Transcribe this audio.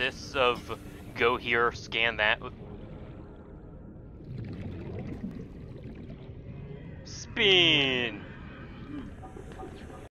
Consists of go here, scan that. Spin!